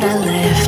that I left.